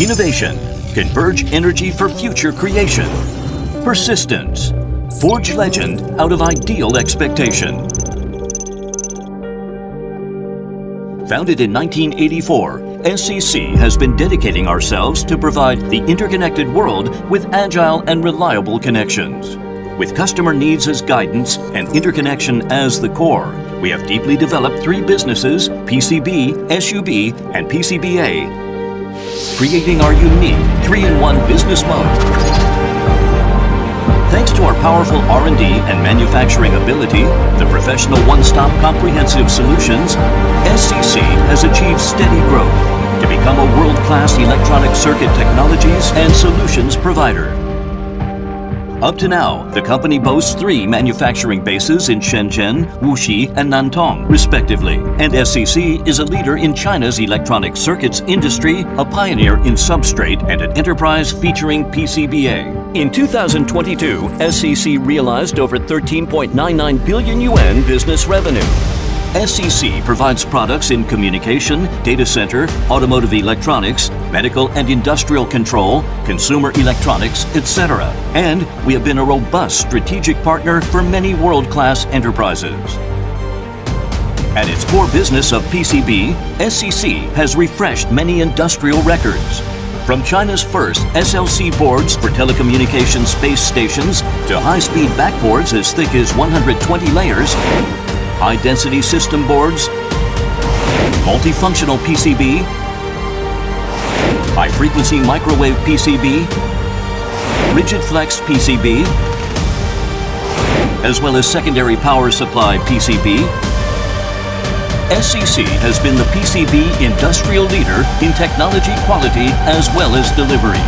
Innovation. Converge energy for future creation. Persistence. Forge legend out of ideal expectation. Founded in 1984, SCC has been dedicating ourselves to provide the interconnected world with agile and reliable connections. With customer needs as guidance and interconnection as the core, we have deeply developed three businesses, PCB, SUB, and PCBA, creating our unique three-in-one business mode. Thanks to our powerful R&D and manufacturing ability, the professional one-stop comprehensive solutions, SCC has achieved steady growth to become a world-class electronic circuit technologies and solutions provider. Up to now, the company boasts three manufacturing bases in Shenzhen, Wuxi, and Nantong, respectively. And SCC is a leader in China's electronic circuits industry, a pioneer in substrate, and an enterprise featuring PCBA. In 2022, SCC realized over 13.99 billion yuan business revenue. SCC provides products in communication, data center, automotive electronics, medical and industrial control, consumer electronics, etc. And we have been a robust strategic partner for many world-class enterprises. At its core business of PCB, SCC has refreshed many industrial records. From China's first SLC boards for telecommunication space stations to high-speed backboards as thick as 120 layers, high-density system boards, multifunctional PCB, high-frequency microwave PCB, rigid flex PCB, as well as secondary power supply PCB, SCC has been the PCB industrial leader in technology quality as well as delivery.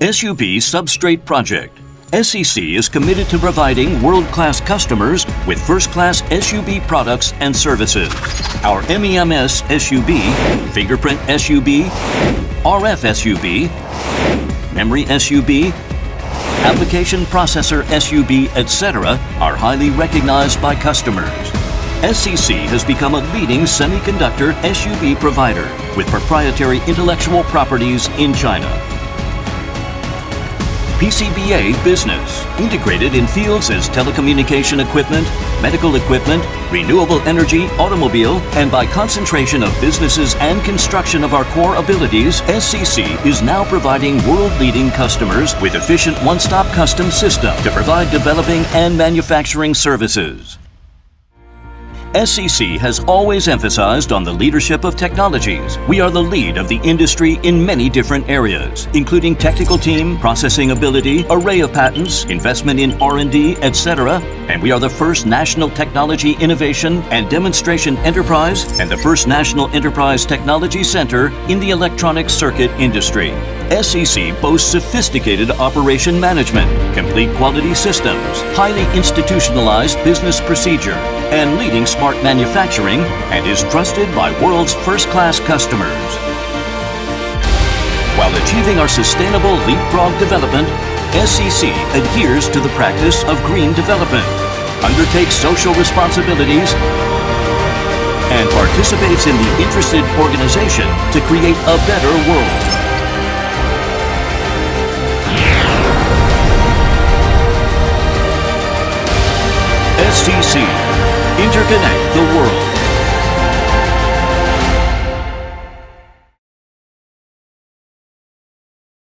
SUB Substrate Project SCC is committed to providing world-class customers with first-class SUB products and services. Our MEMS SUB, Fingerprint SUB, RF SUB, Memory SUB, Application Processor SUB, etc. are highly recognized by customers. SCC has become a leading semiconductor SUB provider with proprietary intellectual properties in China. PCBA business, integrated in fields as telecommunication equipment, medical equipment, renewable energy, automobile, and by concentration of businesses and construction of our core abilities, SCC is now providing world-leading customers with efficient one-stop custom system to provide developing and manufacturing services. SCC has always emphasized on the leadership of technologies. We are the lead of the industry in many different areas, including technical team, processing ability, array of patents, investment in R&D, etc. And we are the first national technology innovation and demonstration enterprise and the first national enterprise technology center in the electronic circuit industry. SCC boasts sophisticated operation management, complete quality systems, highly institutionalized business procedure, and leading smart manufacturing, and is trusted by world's first-class customers. While achieving our sustainable leapfrog development, SCC adheres to the practice of green development, undertakes social responsibilities, and participates in the interested organization to create a better world. SCC. Interconnect the world.